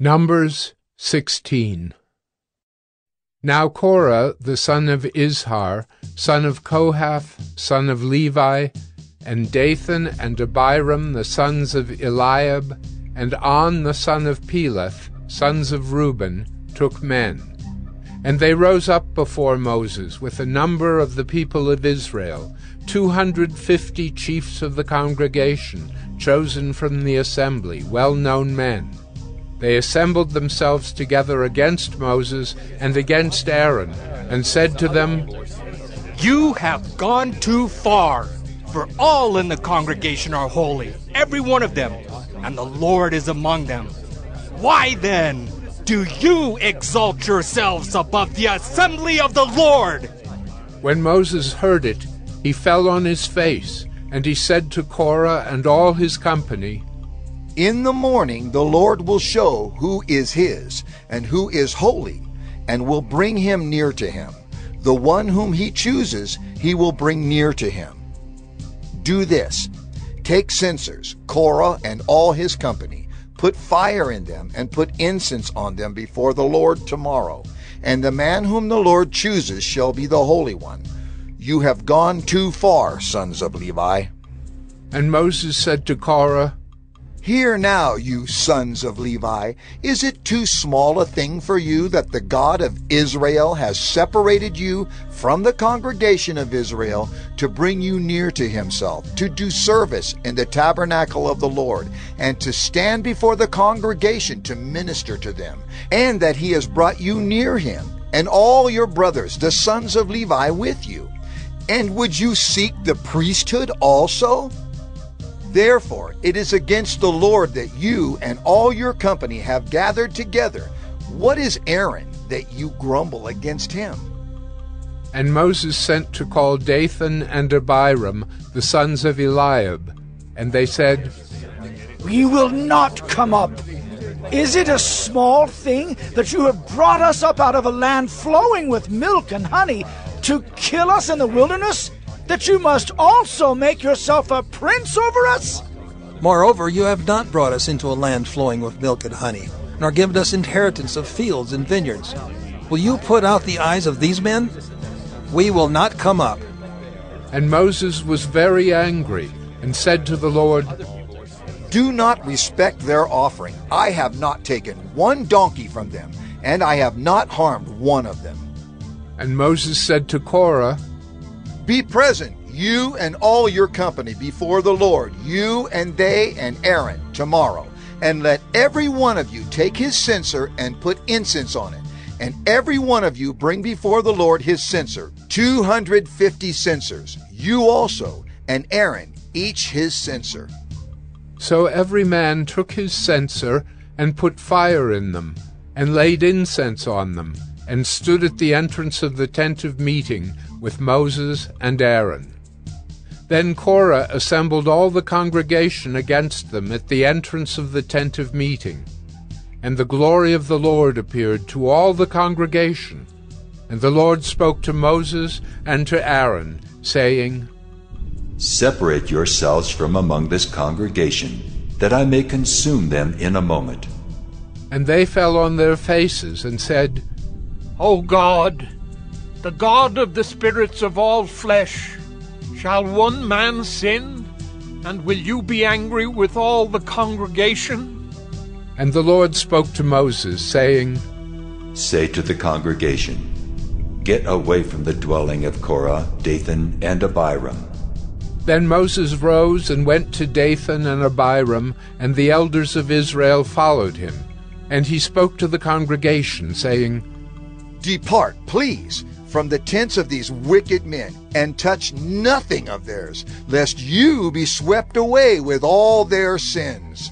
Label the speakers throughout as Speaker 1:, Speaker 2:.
Speaker 1: Numbers 16 Now Korah the son of Izhar, son of Kohath, son of Levi, and Dathan and Abiram the sons of Eliab, and On the son of Peleth, sons of Reuben, took men. And they rose up before Moses with a number of the people of Israel, two hundred fifty chiefs of the congregation, chosen from the assembly, well known men. They assembled themselves together against Moses and against Aaron, and said to them,
Speaker 2: You have gone too far, for all in the congregation are holy, every one of them, and the Lord is among them. Why then do you exalt yourselves above the assembly of the Lord?
Speaker 1: When Moses heard it, he fell on his face, and he said to Korah and all his company,
Speaker 3: in the morning the Lord will show who is his and who is holy, and will bring him near to him. The one whom he chooses, he will bring near to him. Do this take censers, Korah and all his company, put fire in them, and put incense on them before the Lord tomorrow. And the man whom the Lord chooses shall be the Holy One. You have gone too far, sons of Levi.
Speaker 1: And Moses said to Korah,
Speaker 3: Hear now, you sons of Levi, is it too small a thing for you that the God of Israel has separated you from the congregation of Israel to bring you near to himself, to do service in the tabernacle of the Lord, and to stand before the congregation to minister to them, and that he has brought you near him, and all your brothers, the sons of Levi, with you? And would you seek the priesthood also? Therefore, it is against the Lord that you and all your company have gathered together. What is Aaron that you grumble against him?
Speaker 1: And Moses sent to call Dathan and Abiram, the sons of Eliab. And they said,
Speaker 4: We will not come up. Is it a small thing that you have brought us up out of a land flowing with milk and honey to kill us in the wilderness? That you must also make yourself a prince over us?
Speaker 5: Moreover, you have not brought us into a land flowing with milk and honey, nor given us inheritance of fields and vineyards. Will you put out the eyes of these men? We will not come up.
Speaker 1: And Moses was very angry, and said to the Lord,
Speaker 3: Do not respect their offering. I have not taken one donkey from them, and I have not harmed one of them.
Speaker 1: And Moses said to Korah,
Speaker 3: be present, you and all your company, before the Lord, you and they and Aaron, tomorrow. And let every one of you take his censer and put incense on it. And every one of you bring before the Lord his censer, 250 censers, you also, and Aaron, each his censer.
Speaker 1: So every man took his censer and put fire in them, and laid incense on them, and stood at the entrance of the tent of meeting with Moses and Aaron. Then Korah assembled all the congregation against them at the entrance of the tent of meeting. And the glory of the Lord appeared to all the congregation. And the Lord spoke to Moses and to Aaron, saying,
Speaker 6: Separate yourselves from among this congregation, that I may consume them in a moment.
Speaker 1: And they fell on their faces and said,
Speaker 7: O God, the God of the spirits of all flesh, shall one man sin? And will you be angry with all the congregation?
Speaker 1: And the Lord spoke to Moses, saying,
Speaker 6: Say to the congregation, Get away from the dwelling of Korah, Dathan, and Abiram.
Speaker 1: Then Moses rose and went to Dathan and Abiram, and the elders of Israel followed him. And he spoke to the congregation, saying,
Speaker 3: Depart, please, from the tents of these wicked men, and touch nothing of theirs, lest you be swept away with all their sins.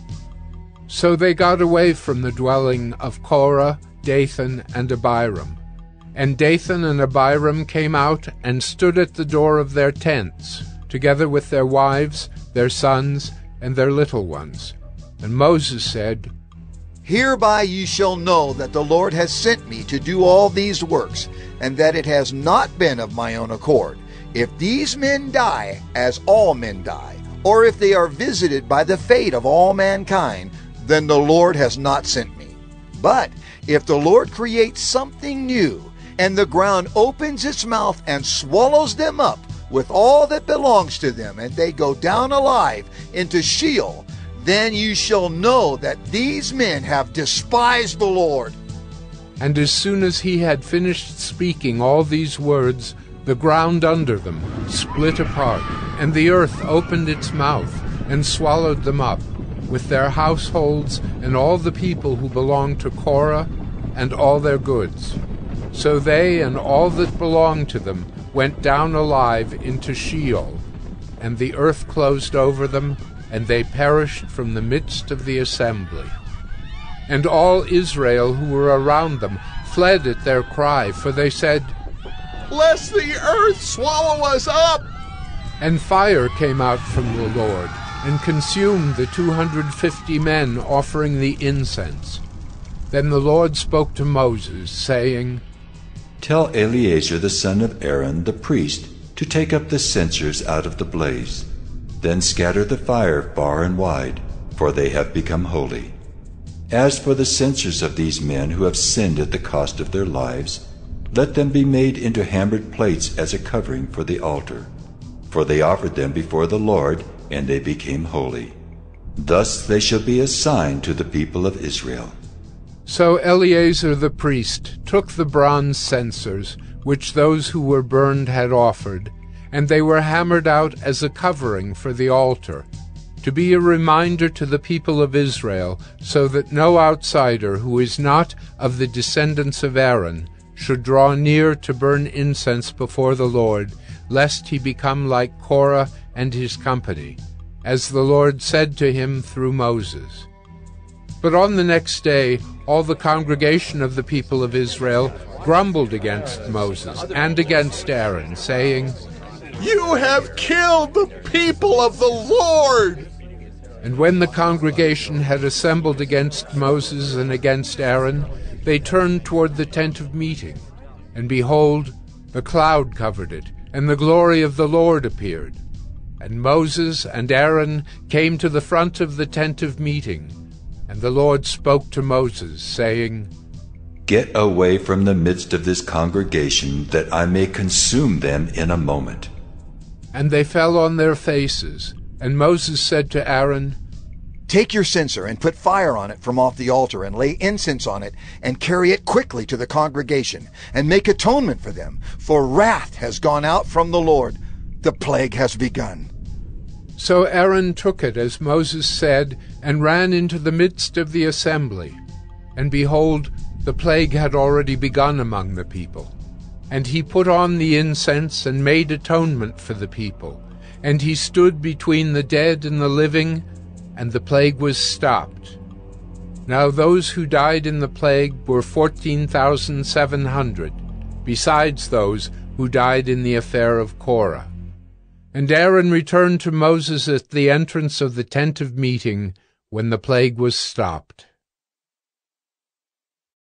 Speaker 1: So they got away from the dwelling of Korah, Dathan, and Abiram. And Dathan and Abiram came out and stood at the door of their tents, together with their wives, their sons, and their little ones. And Moses said,
Speaker 3: Hereby ye shall know that the Lord has sent me to do all these works, and that it has not been of my own accord. If these men die, as all men die, or if they are visited by the fate of all mankind, then the Lord has not sent me. But if the Lord creates something new, and the ground opens its mouth and swallows them up with all that belongs to them, and they go down alive into Sheol, then you shall know that these men have despised the Lord.
Speaker 1: And as soon as he had finished speaking all these words, the ground under them split apart, and the earth opened its mouth and swallowed them up, with their households and all the people who belonged to Korah and all their goods. So they and all that belonged to them went down alive into Sheol, and the earth closed over them, and they perished from the midst of the assembly. And all Israel who were around them fled at their cry, for they said,
Speaker 8: Lest the earth swallow us up!
Speaker 1: And fire came out from the Lord, and consumed the two hundred fifty men offering the incense. Then the Lord spoke to Moses, saying,
Speaker 6: Tell Eleazar the son of Aaron the priest to take up the censers out of the blaze. Then scatter the fire far and wide, for they have become holy. As for the censers of these men who have sinned at the cost of their lives, let them be made into hammered plates as a covering for the altar. For they offered them before the Lord, and they became holy. Thus they shall be a sign to the people of Israel.
Speaker 1: So Eleazar the priest took the bronze censers, which those who were burned had offered, and they were hammered out as a covering for the altar, to be a reminder to the people of Israel, so that no outsider who is not of the descendants of Aaron should draw near to burn incense before the Lord, lest he become like Korah and his company, as the Lord said to him through Moses. But on the next day all the congregation of the people of Israel grumbled against Moses and against Aaron, saying,
Speaker 8: You have killed the people of the Lord!
Speaker 1: And when the congregation had assembled against Moses and against Aaron, they turned toward the tent of meeting. And behold, the cloud covered it, and the glory of the Lord appeared. And Moses and Aaron came to the front of the tent of meeting. And the Lord spoke to Moses, saying,
Speaker 6: Get away from the midst of this congregation, that I may consume them in a moment.
Speaker 1: And they fell on their faces. And Moses said to Aaron,
Speaker 3: Take your censer and put fire on it from off the altar, and lay incense on it, and carry it quickly to the congregation, and make atonement for them. For wrath has gone out from the Lord. The plague has begun.
Speaker 1: So Aaron took it as Moses said, and ran into the midst of the assembly. And behold, the plague had already begun among the people. And he put on the incense and made atonement for the people. And he stood between the dead and the living, and the plague was stopped. Now those who died in the plague were fourteen thousand seven hundred, besides those who died in the affair of Korah. And Aaron returned to Moses at the entrance of the tent of meeting when the plague was stopped.